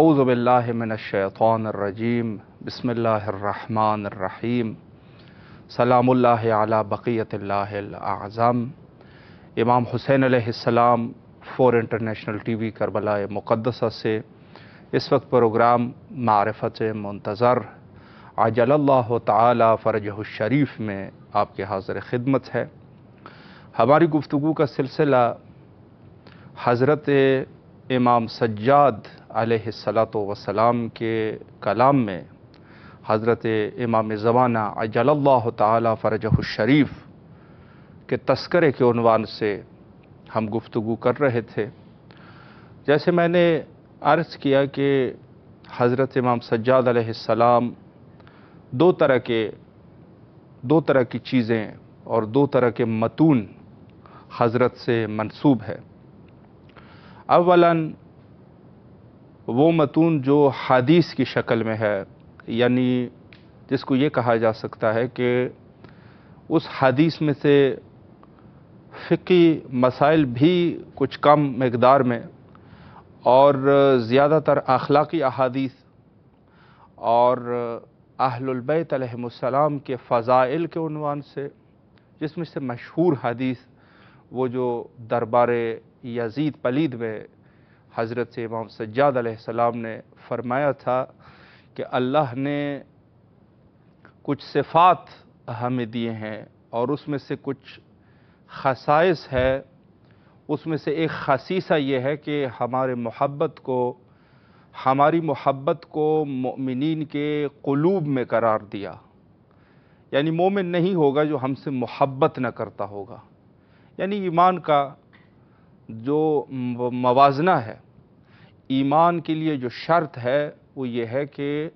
आऊज़बिल्लिमिनशैतानरजीम बसमीम सलामुल्लाह अला बक़ीतल्लाज़म इमाम हुसैन अलैहिस्सलाम फ़ोर इंटरनेशनल टीवी करबला मुक़दसा से इस वक्त प्रोग्राम मारफत मुंतज़र अजल्ला ताली फ़रजह में आपके हाजिर खिदमत है हमारी गुफ्तु का सिलसिला हज़रत इमाम सज्जाद अलैहिस्सलातो वसलाम के कलाम में हज़रत इमाम ज़माना अजल्ला ताली के तस्करे के उनवान से हम गुफ्तु कर रहे थे। जैसे मैंने अर्ज़ किया कि हज़रत इमाम सज्जाद अलैहिस्सलाम दो तरह के, दो तरह की चीज़ें और दो तरह के मतून हज़रत से मंसूब है। अवलन वो मतून जो हदीस की शक्ल में है, यानी जिसको ये कहा जा सकता है कि उस हदीस में से फ़िकी मसाइल भी कुछ कम मकदार में और ज़्यादातर अखलाक़ी अहादीस और अलैहिस्सलाम के फ़ज़ाइल के उनवान से, जिसमें से मशहूर हदीस वो जो दरबार यजीद पलीद में हज़रत इमाम सज्जाद अलैहिस्सलाम ने फरमाया था कि अल्लाह ने कुछ सिफ़ात हमें दिए हैं और उसमें से कुछ खसाइस है। उसमें से एक खसीसा ये है कि हमारे मोहब्बत को, हमारी मोहब्बत को मोमिन के क़लूब में करार दिया। यानी मोमिन नहीं होगा जो हमसे मोहब्बत न करता होगा। यानी ईमान का जो मवाजना है ईमान के लिए जो शर्त है, वो ये है कि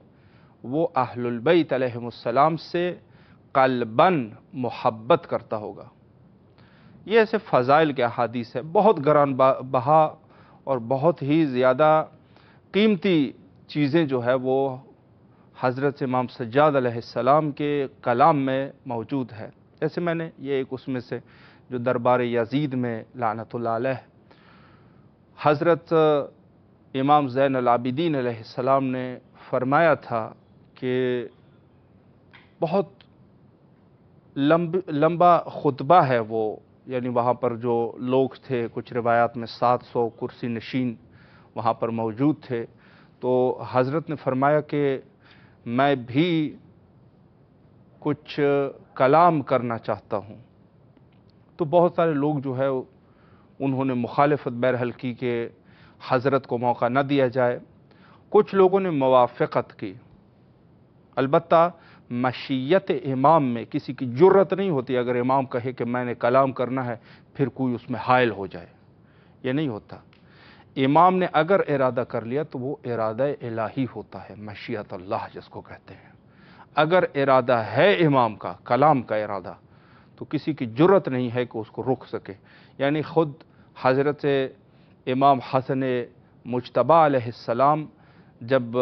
वो अहलुलबैत अलैहिस्सलाम से कलबन मोहब्बत करता होगा। ये ऐसे फ़ज़ाइल के अहादीस है। बहुत गरान बहा और बहुत ही ज़्यादा कीमती चीज़ें जो है, वो हज़रत इमाम सज्जाद अलैहिस्सलाम के कलाम में मौजूद है। जैसे मैंने ये एक उसमें से जो दरबार यजीद में लानतुल्लाह अलैह। हज़रत इमाम ज़ैन अलाबिदीन अलैहिस्सलाम ने फरमाया था कि बहुत लंब, लंबा खुतबा है वो, यानी वहाँ पर जो लोग थे, कुछ रिवायात में सात सौ कुर्सी नशीन वहाँ पर मौजूद थे। तो हज़रत ने फरमाया कि मैं भी कुछ कलाम करना चाहता हूँ। तो बहुत सारे लोग जो है, उन्होंने मुखालफत बहरहल की कि हज़रत को मौका न दिया जाए। कुछ लोगों ने मवाफ़त की। अलबत्ता मशीयत इमाम में किसी की ज़रूरत नहीं होती। अगर इमाम कहे कि मैंने कलाम करना है, फिर कोई उसमें हायल हो जाए। ये नहीं होता। इमाम ने अगर इरादा कर लिया तो वो इरादा इलाही होता है, मशीयत अल्लाह जिसको कहते हैं। अगर इरादा है इमाम का, कलाम का इरादा तो किसी की ज़रूरत नहीं है कि उसको रुक सके। यानी ख़ुद हज़रत इमाम हसन मुशतबा अलैहिस्सलाम जब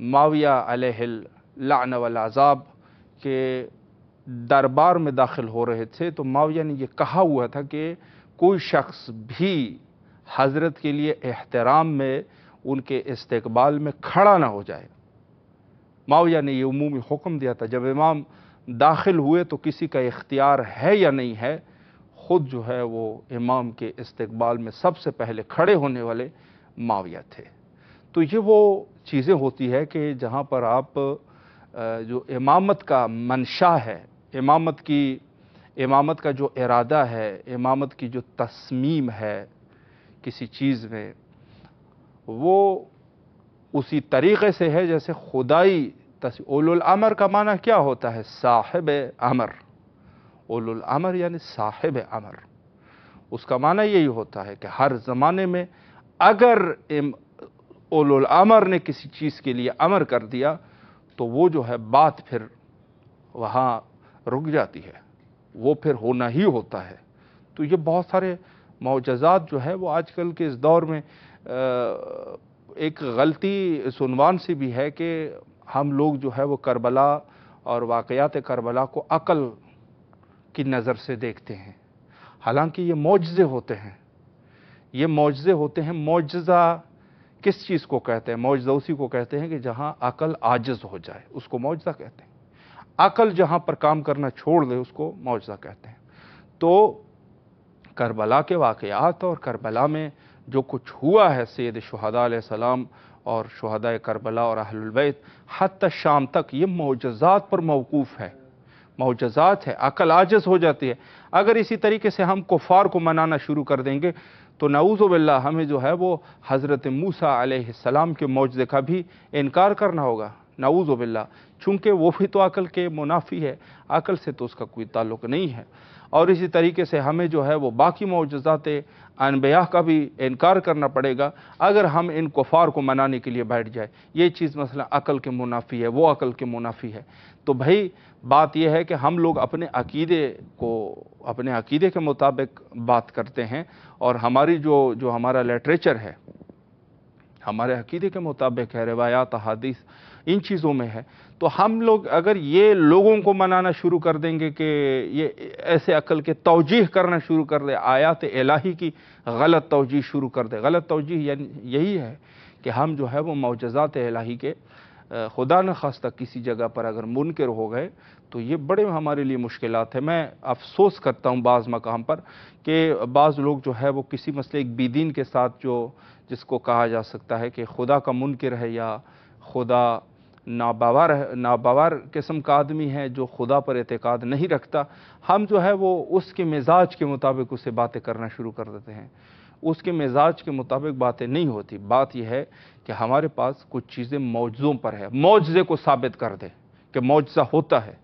माविया लान वलाज़ाब के दरबार में दाखिल हो रहे थे तो माविया ने यह कहा हुआ था कि कोई शख्स भी हज़रत के लिए एहतराम में, उनके इस्तबाल में खड़ा ना हो जाए। माविया ने यह उमूमी हुक्म दिया था, जब इमाम दाखिल हुए तो किसी का इख्तियार है या नहीं है ख़ुद जो है वो इमाम के इस्तकबाल में सबसे पहले खड़े होने वाले माविया थे। तो ये वो चीज़ें होती है कि जहाँ पर आप जो इमामत का मंशा है, इमामत की, इमामत का जो इरादा है, इमामत की जो तस्मीम है किसी चीज़ में, वो उसी तरीक़े से है जैसे खुदाई ओलुल अमर का माना क्या होता है? साहिब अमर। ओलुल अमर यानी साहिब अमर। उसका माना यही होता है कि हर ज़माने में अगर ओलुल अमर ने किसी चीज़ के लिए अमर कर दिया तो वो जो है बात फिर वहाँ रुक जाती है। वो फिर होना ही होता है। तो ये बहुत सारे मुजज़ात जो है, वो आजकल के इस दौर में एक गलती सुनवान से भी है कि हम लोग जो है वो करबला और वाक़यात करबला को अकल की नज़र से देखते हैं। हालाँकि ये मुआज़े होते हैं। ये मुआज़े होते हैं मुआज़ा किस चीज़ को कहते हैं? मौजदा उसी को कहते हैं कि जहाँ अकल आजज हो जाए, उसको मौजदा कहते हैं। अकल जहाँ पर काम करना छोड़ दे, उसको मुआजा कहते हैं। तो करबला के वाक़ात और करबला में जो कुछ हुआ है सैद शहदा सलाम और शहदा करबला और अहलबैत हत शाम तक ये मोजात पर मौकूफ़ है। मोजात है, अकल आजस हो जाती है। अगर इसी तरीके से हम कुफ़ार को मनाना शुरू कर देंगे तो नऊज़बिल्ला हमें जो है वो हज़रत मूसा सलाम के मौजे का भी इनकार करना होगा। नऊज़बिल्ला चूँकि वो भी तो अकल के मुनाफी है, अकल से तो उसका कोई ताल्लुक़ नहीं है। और इसी तरीके से हमें जो है वो बाकी मौजात अनबया का भी इनकार करना पड़ेगा, अगर हम इन कुफार को मनाने के लिए बैठ जाए। ये चीज़ मसला अकल के मुनाफी है, वो अकल के मुनाफी है। तो भाई, बात यह है कि हम लोग अपने अकीदे को, अपने अकीदे के मुताबिक बात करते हैं और हमारी जो जो हमारा लिटरेचर है, हमारे अकीदे के मुताबिक है, रवायात हदीस इन चीज़ों में है। तो हम लोग अगर ये लोगों को मनाना शुरू कर देंगे कि ये ऐसे अकल के तोजीह करना शुरू कर दे, आयात इलाही की गलत तोजीह शुरू कर दे। गलत तोजीह यही है कि हम जो है वो मौजात इलाही के खुदा न खास्ता किसी जगह पर अगर मुनकर हो गए तो ये बड़े हमारे लिए मुश्किल है। मैं अफसोस करता हूँ बाज़ मकाम पर कि बाज़ लोग जो है वो किसी मसले एक बीदीन के साथ जो, जिसको कहा जा सकता है कि खुदा का मुनकर है या खुदा नाबावर नाबावर किस्म का आदमी है जो खुदा पर एतकाद नहीं रखता। हम जो है वो उसके मिजाज के मुताबिक उससे बातें करना शुरू कर देते हैं। उसके मिजाज के मुताबिक बातें नहीं होती। बात यह है कि हमारे पास कुछ चीज़ें मौजों पर है। मुआवजे को साबित कर दे कि मुआवजा होता है।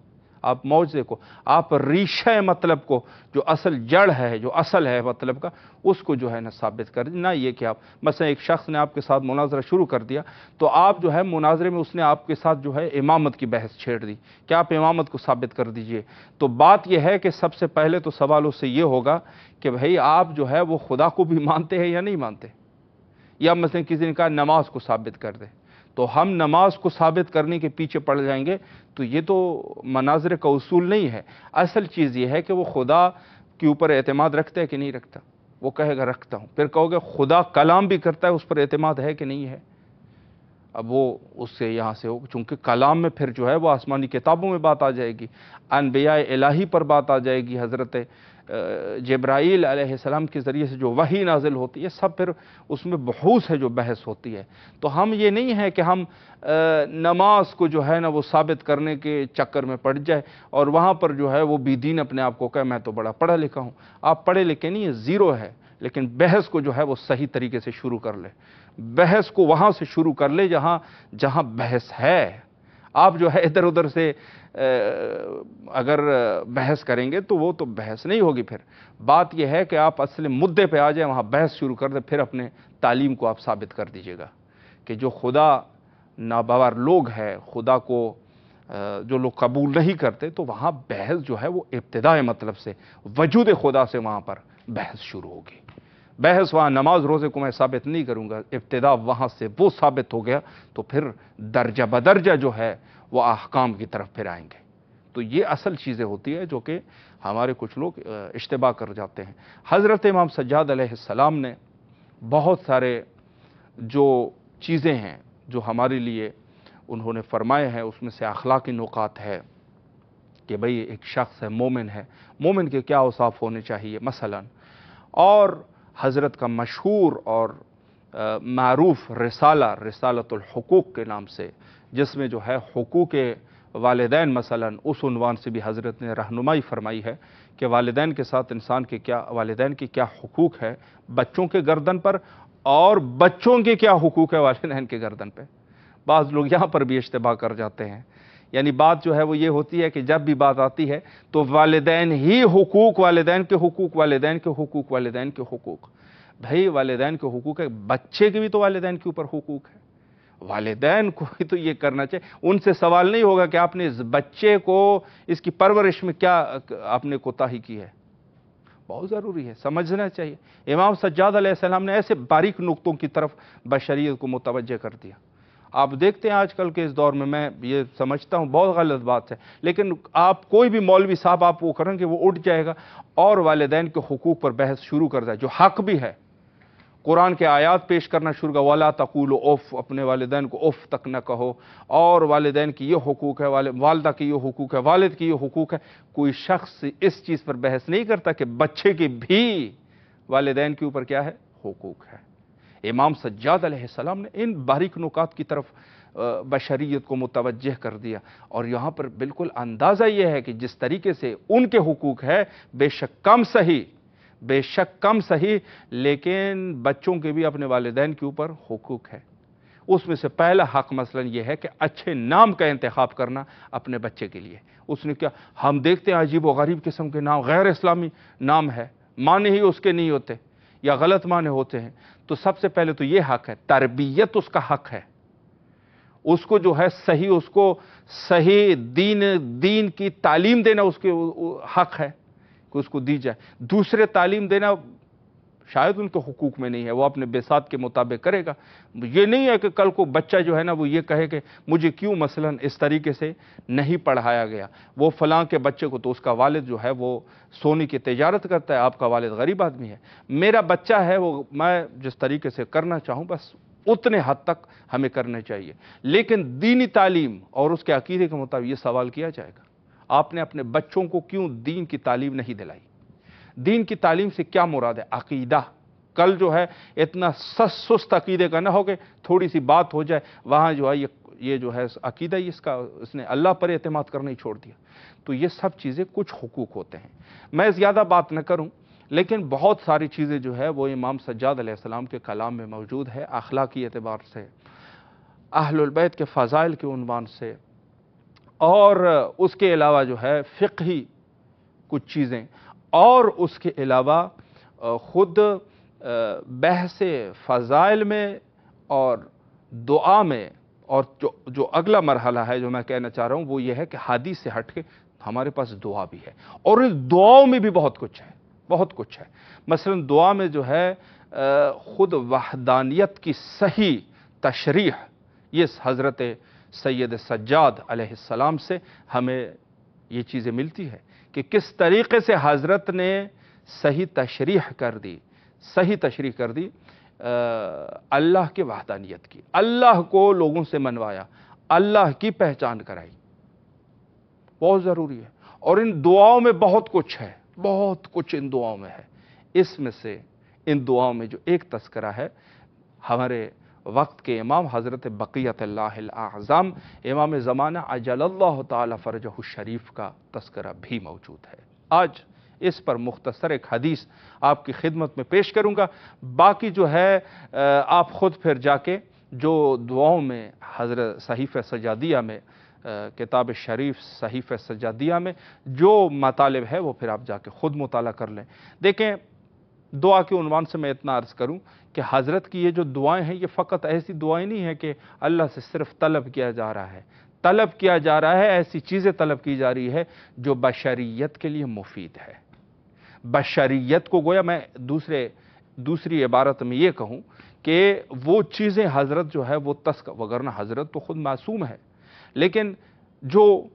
आप मुआवजे को, आप रीशा मतलब को, जो असल जड़ है, जो असल है मतलब का, उसको जो है ना साबित कर ना ये कि आप मसलन एक शख्स ने आपके साथ मुनाजरा शुरू कर दिया तो आप जो है मुनाजरे में उसने आपके साथ जो है इमामत की बहस छेड़ दी। कि आप इमामत को साबित कर दीजिए? तो बात यह है कि सबसे पहले तो सवाल उससे ये होगा कि भाई आप जो है वो खुदा को भी मानते हैं या नहीं मानते? या मसलन किसी ने कहा नमाज़ को साबित कर दे। तो हम नमाज़ को साबित करने के पीछे पड़ जाएँगे तो ये तो मनाजर का उसूल नहीं है। असल चीज़ ये है कि वो खुदा के ऊपर एतमाद रखता है कि नहीं रखता? वो कहेगा, रखता हूँ। फिर कहोगे, खुदा कलाम भी करता है, उस पर एतमाद है कि नहीं है? अब वो उससे यहाँ से हो चूँकि कलाम में फिर जो है वो आसमानी किताबों में बात आ जाएगी अनबिया इलाही पर बात आ जाएगी, हज़रत जब्राईल सलाम के ज़रिए से जो वही नाजिल होती है, सब फिर उसमें बहूस है, जो बहस होती है। तो हम ये नहीं है कि हम नमाज़ को जो है ना, वो साबित करने के चक्कर में पड़ जाए और वहाँ पर जो है वो बीदीन अपने आप को कहे, मैं तो बड़ा पढ़ा लिखा हूँ। आप पढ़े लिखे नहीं ज़ीरो है, लेकिन बहस को जो है वो सही तरीके से शुरू कर ले। बहस को वहाँ से शुरू कर ले जहाँ जहाँ बहस है। आप जो है इधर उधर से अगर बहस करेंगे तो वो तो बहस नहीं होगी फिर। बात यह है कि आप असली मुद्दे पे आ जाए, वहाँ बहस शुरू कर दें, फिर अपने तालीम को आप साबित कर दीजिएगा कि जो खुदा नाबावर लोग हैं, खुदा को जो लोग कबूल नहीं करते तो वहाँ बहस जो है वो इब्तदा मतलब से, वजूद खुदा से वहाँ पर बहस शुरू होगी। बहस वहाँ, नमाज़ रोज़े को मैं साबित नहीं करूँगा। इब्तदा वहाँ से वो साबित हो गया तो फिर दर्जा बदर्जा जो है, वो अहकाम की तरफ़ फिर आएँगे। तो ये असल चीज़ें होती है जो कि हमारे कुछ लोग इश्तबा कर जाते हैं। हज़रत इमाम सज्जाद सलाम ने बहुत सारे जो चीज़ें हैं, जो हमारे लिए उन्होंने फरमाए हैं, उसमें से अखलाकी नुकात है कि भाई, एक शख्स है, मोमिन है। मोमिन के क्या औसाफ होने चाहिए, मसलन? और हज़रत का मशहूर और मरूफ रसाला रसालतुलहकूक़ के नाम से, जिसमें जो है हकूक़ वालदेन मसलन, उस उनवान से भी हज़रत ने रहनुमाई फरमाई है कि वालदेन के साथ इंसान के क्या, वालदेन के क्या हकूक़ है बच्चों के गर्दन पर और बच्चों के क्या हकूक़ है वालदेन के गर्दन पर बाज़ लोग यहाँ पर भी इश्तबा कर जाते हैं। यानी बात जो है वो ये होती है कि जब भी बात आती है तो वालदेन ही हकूक़, वालदेन के हकूक़, वालदेन के हकूक़, वालदेन के हकूक़। भाई, वालदेन के हकूक़ है, बच्चे के भी तो वालदेन के ऊपर हकूक़ है। वालदेन को ही तो ये करना चाहिए। उनसे सवाल नहीं होगा कि आपने इस बच्चे को, इसकी परवरिश में क्या, आपने कोताही की है। बहुत ज़रूरी है, समझना चाहिए। इमाम सज्जाद ने ऐसे बारीक नुकतों की तरफ़ बशरीत को मुतवजह कर दिया। आप देखते हैं आजकल के इस दौर में, मैं ये समझता हूँ, बहुत गलत बात है। लेकिन आप कोई भी मौलवी साहब, आप वो करेंगे, वो उठ जाएगा और वालदेन के हकूक़ पर बहस शुरू कर जाए, जो हक भी है। कुरान के आयात पेश करना शुरू कर, वाला तकूल उफ़, अपने वालदेन को, उफ़, तक न कहो। और वालदेन की ये हकूक़ है, वाले वालदा की ये हकूक़ है, वालद की ये हकूक़ है। कोई शख्स इस चीज़ पर बहस नहीं करता कि बच्चे के भी वालदेन के ऊपर क्या है? हकूक़ है। इमाम सज्जाद अलैहिस्सलाम ने इन बारीक नुकात की तरफ़ बशरीत को मुतवजह कर दिया। और यहाँ पर बिल्कुल अंदाज़ा यह है कि जिस तरीके से उनके हकूक़ है, बेशक कम सही, बेशक कम सही, लेकिन बच्चों के भी अपने वालदेन के ऊपर हकूक़ है। उसमें से पहला हक मसलन यह है कि अच्छे नाम का इंतखब करना अपने बच्चे के लिए। उसने क्या, हम देखते हैं अजीब व गरीब किस्म के नाम गैर इस्लामी नाम है माने ही उसके नहीं होते। या गलत माने होते हैं तो सबसे पहले तो यह हक है, तरबियत उसका हक है। उसको जो है सही, उसको सही दीन दीन की तालीम देना उसके हक है कि उसको दी जाए। दूसरे तालीम देना शायद उनके हकूक में नहीं है, वो अपने बेसात के मुताबिक करेगा। ये नहीं है कि कल को बच्चा जो है ना, वो ये कहे कि मुझे क्यों मसलन इस तरीके से नहीं पढ़ाया गया? वो फलां के बच्चे को तो उसका वालिद जो है, वो सोने की तजारत करता है, आपका वालिद गरीब आदमी है। मेरा बच्चा है, वो मैं जिस तरीके से करना चाहूँ, बस उतने हद तक हमें करने चाहिए। लेकिन दीनी तालीम और उसके अकीदे के मुताबिक ये सवाल किया जाएगा। आपने अपने बच्चों को क्यों दीन की तालीम नहीं दिलाई? दीन की तालीम से क्या मुराद है? अकीदा। कल जो है, इतना सस, सुस्त अकीदे का ना हो कि थोड़ी सी बात हो जाए, वहाँ जो है, ये ये जो है, अकीदा ही इसका, इसने अल्लाह पर अतमाद करना ही छोड़ दिया। तो ये सब चीज़ें कुछ हकूक़ होते हैं। मैं ज़्यादा बात न करूँ, लेकिन बहुत सारी चीज़ें जो है, वो इमाम सज्जाद अलैहिस्सलाम के कलाम में मौजूद है, अखलाकी एतबार से अहलबैत के फ़ज़ाइल के उनवान से, और उसके अलावा जो है, फ़िक्ही कुछ चीज़ें और उसके अलावा ख़ुद बहस फ़ज़ाइल में और दुआ में, और जो जो अगला मरहला है जो मैं कहना चाह रहा हूँ, वो ये है कि हादी से हट के हमारे पास दुआ भी है। और इस दुआओं में भी बहुत कुछ है, बहुत कुछ है। मसलन दुआ में जो है ख़ुद वहदानियत की सही तशरीह, ये हज़रत सैद सज्जाद अलैहिस्सलाम से हमें ये चीज़ें मिलती है। कि किस तरीके से हज़रत ने सही तशरीह कर दी, सही तशरीह कर दी अल्लाह की वहदानियत की। अल्लाह को लोगों से मनवाया, अल्लाह की पहचान कराई। बहुत ज़रूरी है। और इन दुआओं में बहुत कुछ है, बहुत कुछ इन दुआओं में है। इसमें से इन दुआओं में जो एक तस्करा है, हमारे वक्त के इमाम हज़रत बक़ीत आज़म, इमाम ज़माना अजल फ़रजह शरीफ का तस्करा भी मौजूद है। आज इस पर मुख्तसर एक हदीस आपकी खिदमत में पेश करूँगा। बाकी जो है आप ख़ुद फिर जाके जो दुआओं में हज़रत सहीफ़ सजादिया में किताब शरीफ सहीफ़ सजादिया में जो मतालब है, वो फिर आप जाके ख़ुद मुताला कर लें। देखें दुआ के उनवान से मैं इतना अर्ज़ करूँ कि हज़रत की ये जो दुआएँ हैं, ये फ़कत ऐसी दुआएँ नहीं है कि अल्लाह से सिर्फ़ तलब किया जा रहा है। तलब किया जा रहा है, ऐसी चीज़ें तलब की जा रही है जो बशरीत के लिए मुफीद है। बशरीत को गोया मैं दूसरे, दूसरी इबारत में ये कहूँ कि वो चीज़ें हज़रत जो है, वो तस्क, वगरना हज़रत तो ख़ुद मासूम है। लेकिन जो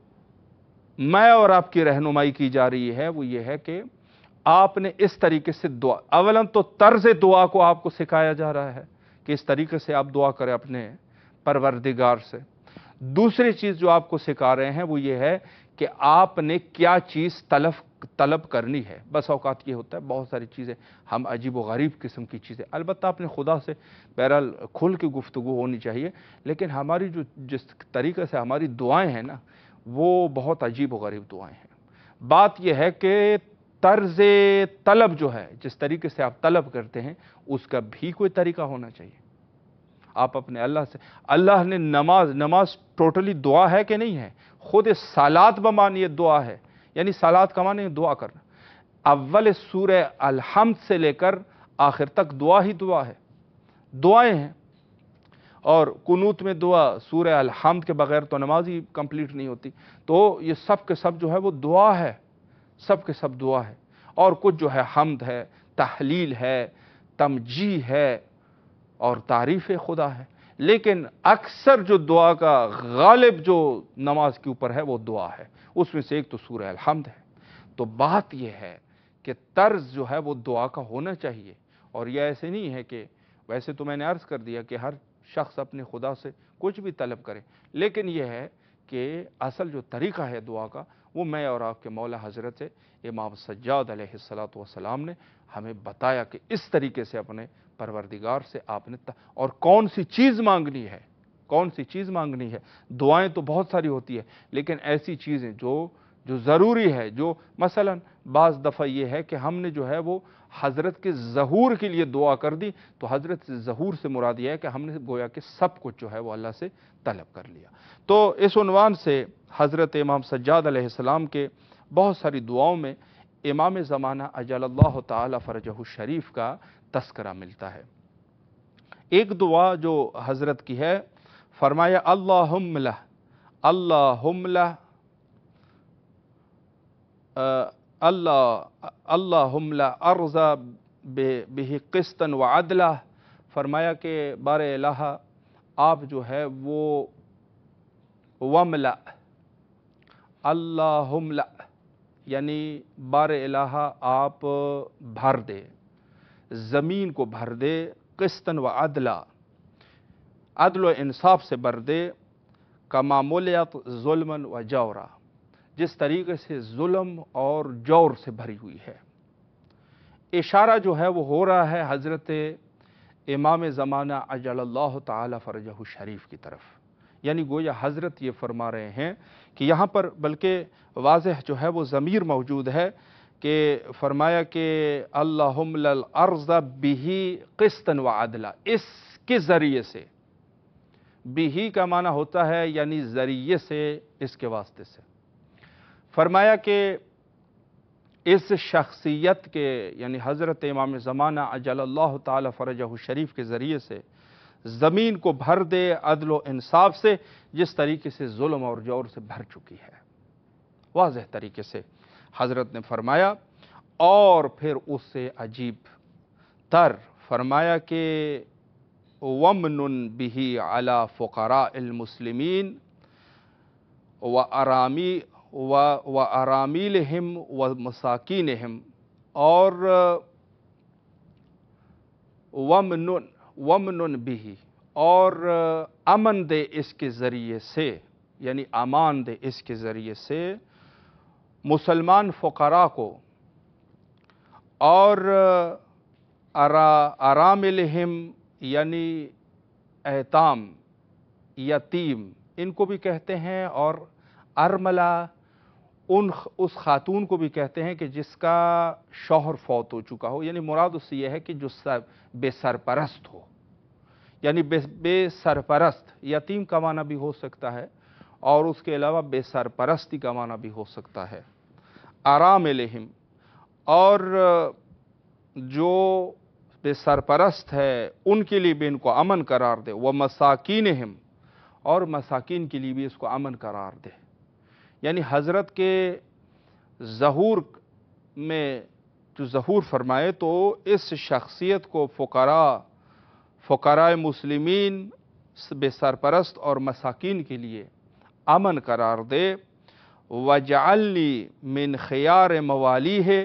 मैं और आपकी रहनुमाई की जा रही है, वो ये है कि आपने इस तरीके से दुआ अवलन तो तर्ज दुआ को आपको सिखाया जा रहा है कि इस तरीके से आप दुआ करें अपने परवरदिगार से। दूसरी चीज़ जो आपको सिखा रहे हैं वो ये है कि आपने क्या चीज़ तलब तलब करनी है। बस अवकात ये होता है, बहुत सारी चीज़ें, हम अजीब व गरीब किस्म की चीज़ें। अलबत्त आपने खुदा से बहरहाल खुल की गुफ्तु होनी चाहिए, लेकिन हमारी जो, जिस तरीके से हमारी दुआएँ हैं ना, वो बहुत अजीब व गरीब दुआएँ हैं। बात यह है कि तर्ज तलब जो है, जिस तरीके से आप तलब करते हैं, उसका भी कोई तरीका होना चाहिए। आप अपने अल्लाह से, अल्लाह ने नमाज़ नमाज़ टोटली दुआ है कि नहीं है? खुद सालात बमान ये दुआ है। यानी सालात कमाने दुआ करना। अव्वल सूर अलहमद से लेकर आखिर तक दुआ ही दुआ है। दुआएँ हैं। और कुनूत में दुआ सूर अलहमद के बगैर तो नमाज़ ही कंप्लीट नहीं होती। तो ये सब के सब जो है वो दुआ है। सब के सब दुआ है। और कुछ जो है हमद है, तहलील है, तमजी है, और तारीफ़ खुदा है। लेकिन अक्सर जो दुआ का गालिब जो नमाज़ के ऊपर है, वो दुआ है। उसमें से एक तो सूर अलहमद है। तो बात यह है कि तर्ज जो है, वो दुआ का होना चाहिए। और यह ऐसे नहीं है कि वैसे तो मैंने अर्ज़ कर दिया कि हर शख्स अपने खुदा से कुछ भी तलब करे। लेकिन यह है कि असल जो तरीक़ा है दुआ का वो मैं और आपके मौला हज़रत इमाम सज्जाद सलाम ने हमें बताया कि इस तरीके से अपने परवरदिगार से आपने और कौन सी चीज़ मांगनी है? कौन सी चीज़ मांगनी है? दुआएँ तो बहुत सारी होती है, लेकिन ऐसी चीज़ें जो जो ज़रूरी है, जो मसलन बाज़ दफ़ा ये है कि हमने जो है वो हज़रत के ज़हूर के लिए दुआ कर दी तो हज़रत ज़हूर से मुराद यह है कि हमने गोया कि सब कुछ जो है वो अल्लाह से तलब कर लिया। तो इस उनवान से हज़रत इमाम सज्जाद अलैहिस्सलाम के बहुत सारी दुआओं में इमाम ज़माना अजल ताला फ़रजह शरीफ का तस्करा मिलता है। एक दुआ जो हज़रत की है, फरमाया अल्लाहुम्ला अल्लाहुम्ला अल्लाह अल्लाहुम्ला अर्ज़ा बेही किस्तन व अदला। फरमाया के बार अल्लाह आप जो है वो वमला अल्लाहुम्ला यानी बार अल्लाह आप भर दे, ज़मीन को भर दे किस्तन व अदला, अदल इंसाफ से भर दे, कमामूलियत, जुल्मन व जौरा, जिस तरीके से जुल्म और जौर से भरी हुई है। इशारा जो है वो हो रहा है हज़रत इमाम ज़माना अजल ताला फ़रजह शरीफ की तरफ़। यानी गोया हज़रत ये फरमा रहे हैं कि यहाँ पर बल्कि वाज जो है वो ज़मीर मौजूद है कि फरमाया कि अल्लार्ज़ा बिही किस्तन व अदला। इसके ज़रिए से। बिही का माना होता है यानी ज़रिए से इसके वास्ते से। फरमाया कि इस शख्सियत के यानी हज़रत इमाम ज़माना अजल ताला फ़रजह शरीफ के ज़रिए से ज़मीन को भर दे अदल इंसाफ से, जिस तरीके से जुल्म और ज़ोर से भर चुकी है। वाज तरीके से हज़रत ने फरमाया, और फिर उससे अजीब तर फरमाया कि वमन बिही अला फ़ुकरा मुस्लिमीन, व आरामी व व आरामील हिम व मसाकिन हिम और वमन वमन भी और अमन दे इसके ज़रिए से, यानी अमान दे इसके ज़रिए से, मुसलमान फ़करा को, और आरा आरामिल हिम यानी एहताम, यतीम, इनको भी कहते हैं, और अरमला उन उस खातून को भी कहते हैं कि जिसका शौहर फौत हो चुका हो। यानी मुराद उससे यह है कि जो सर, बेसरपरस्त हो। यानी बे बेसरपरस्त, यतीम का माना भी हो सकता है और उसके अलावा बेसरपरस्ती का माना भी हो सकता है। आराम लहिम और, जो बेसरपरस्त है, उनके लिए भी इनको अमन करार दे। वह मसाकिन हिम और मसाकिन के लिए भी इसको अमन करार दे। यानी हज़रत के ज़हूर में जो ज़हूर फरमाए तो इस शख्सियत को फ़करा फ़करा मुसलिमीन बेसरपरस्त और मसाकिन के लिए अमन करार दे। वजाली मिन ख़यार मवाली है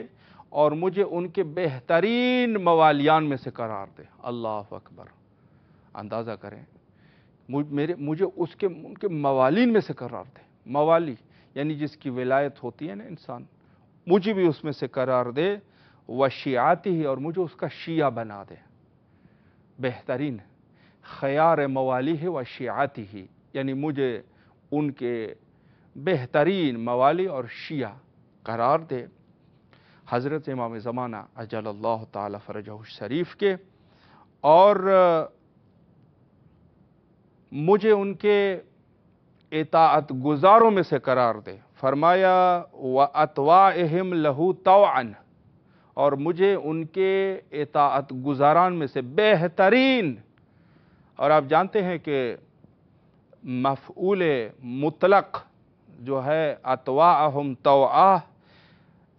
और मुझे उनके बेहतरीन मवालियान में से करार दे। अल्लाह अकबर। अंदाज़ा करें मुझ मेरे, मुझे उसके, उनके मवालिन में से करार दे। मवाली। यानी जिसकी विलायत होती है ना इंसान, मुझे भी उसमें से करार दे व शियाती ही और मुझे उसका शिया बना दे। बेहतरीन। ख़यार मवाली है व शियाती ही, यानी मुझे उनके बेहतरीन मवाली और शिया करार दे। हज़रत इमाम ज़माना अजल ताला फ़रज शरीफ के, और मुझे उनके इतात गुजारों में से करार दे। फरमाया, व अतवा अहम लहू तोअन और मुझे उनके इतात गुजारान में से बेहतरीन। और आप जानते हैं कि मफूल मुतलक जो है अतवा अहम तोआ,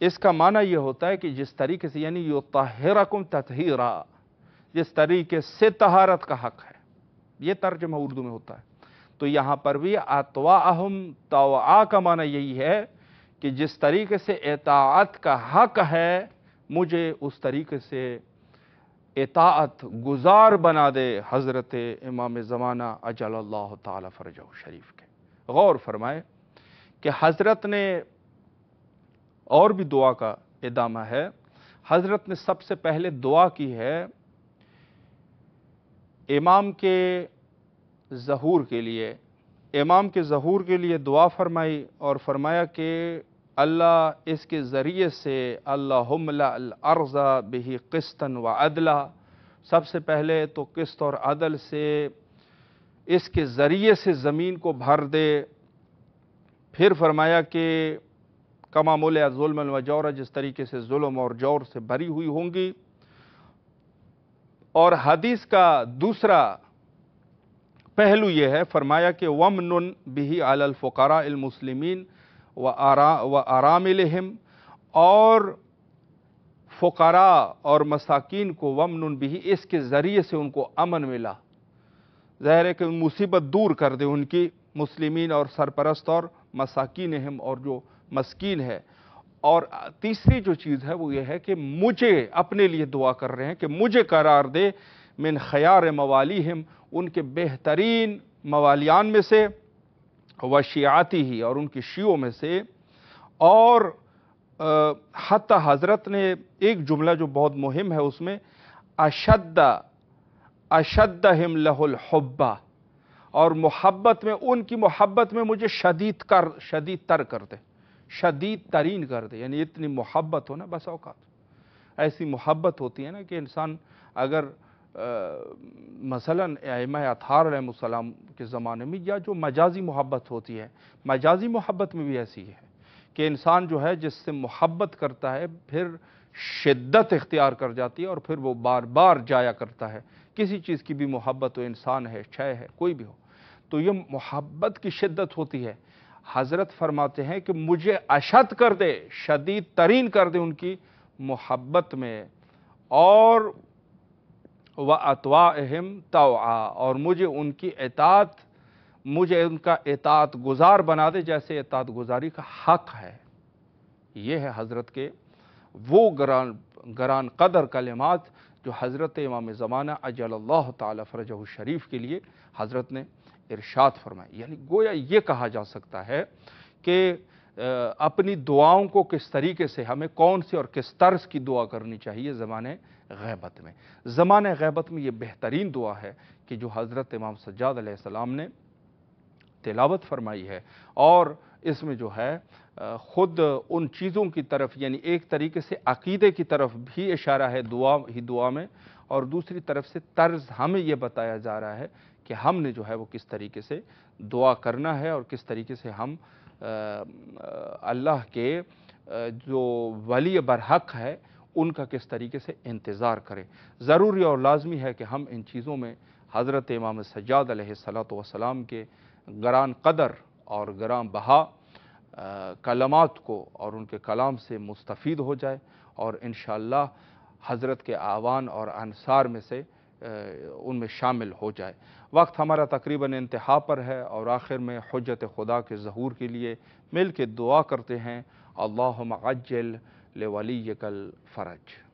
इसका माना यह होता है कि जिस तरीके से, यानी यो तहरकुम तथहीरा जिस तरीके से तहारत का हक है। ये तर्जमा उर्दू में होता है। तो यहाँ पर भी अतवा अहम तवा का माना यही है कि जिस तरीके से एतात का हक है, मुझे उस तरीके से एतात गुजार बना दे हज़रत इमाम ज़माना अजल ताला फ़रज शरीफ के। गौर फरमाए कि हज़रत ने और भी दुआ का इदामा है। हज़रत ने सबसे पहले दुआ की है, इमाम के ज़हूर के लिए। इमाम के ज़हूर के लिए दुआ फरमाई और फरमाया कि अल्लाह इसके ज़रिए से अल्लाहमला बही किस्तन व अदला। सबसे पहले तो किस्त और अदल से इसके ज़रिए से ज़मीन को भर दे। फिर फरमाया कि कमामुल जुल्म व जौर जिस तरीके से जुल्म और जौर से भरी हुई होंगी। और हदीस का दूसरा पहलू यह है, फरमाया कि वमन बिही अलफ़ुकारा मुस्लिमीन व आरा व आराम और फ़ुकारा और मसाकिन को वमन भी इसके ज़रिए से उनको अमन मिला। ज़ाहिर है कि मुसीबत दूर कर दे उनकी, मुस्लिमीन और सरपरस्त और मसाकिन हम और जो मस्किन है। और तीसरी जो चीज़ है वो ये है कि मुझे अपने लिए दुआ कर रहे हैं कि मुझे करार दे मिन ख़यार मवाली हम उनके बेहतरीन मवालियान में से वशियाती ही, और उनकी शियों में से। और हत हज़रत ने एक जुमला जो बहुत मुहिम है उसमें अशद अशद हिम लहुल और मोहब्बत में, उनकी मोहब्बत में मुझे शदीद कर, शदीद तर कर दे। शदीद तरीन कर दे। यानी इतनी मोहब्बत हो ना, बस औकात। ऐसी मोहब्बत होती है ना कि इंसान अगर मसलन अथार सलाम के ज़माने में या जो मजाजी मोहब्बत होती है, मजाजी मोहब्बत में भी ऐसी है कि इंसान जो है जिससे मोहब्बत करता है, फिर शिद्दत इख्तियार कर जाती है और फिर वो बार बार जाया करता है। किसी चीज़ की भी मोहब्बत हो, इंसान है क्षय है, कोई भी हो तो ये मोहब्बत की शिद्दत होती है। हज़रत फरमाते हैं कि मुझे अशद कर दे, शदीद तरीन कर दे उनकी मोहब्बत में और व अतवा अहम तवा और मुझे उनकी एतात, मुझे उनका एतात गुजार बना दे, जैसे एतात गुजारी का हक है। ये है हज़रत के वो गरान गरान कदर कलमात, जो हज़रत इमाम ज़माना अजल तफ़रज शरीफ के लिए हज़रत ने इरशाद फरमाए यानी गोया ये कहा जा सकता है कि अपनी दुआओं को किस तरीके से, हमें कौन सी और किस तर्ज की दुआ करनी चाहिए ज़माने गैबत में। ज़मान गैबत में ये बेहतरीन दुआ है कि जो हज़रत इमाम सज्जाद सलाम ने तिलावत फरमाई है और इसमें जो है ख़ुद उन चीज़ों की तरफ़, यानी एक तरीके से अकीदे की तरफ़ भी इशारा है दुआ, ही दुआ में और दूसरी तरफ़ से तर्ज हमें यह बताया जा रहा है कि हमने जो है वो किस तरीके से दुआ करना है और किस तरीके से हम अल्लाह के जो वली बरहक है उनका किस तरीके से इंतज़ार करें। ज़रूरी और लाजमी है कि हम इन चीज़ों में हज़रत इमाम सज्जाद सलाम के गरान कदर और गरान बहा कलमात को और उनके कलाम से मुस्तफ़ हो जाए और इन हज़रत के आवान और अनसार में से उनमें शामिल हो जाए। वक्त हमारा तकरीबन इंतहा पर है और आखिर में हजत खुदा के ज़हूर के लिए मिल के दुआ करते हैं। अल्लाह मज्जल ले वली कल फ़रज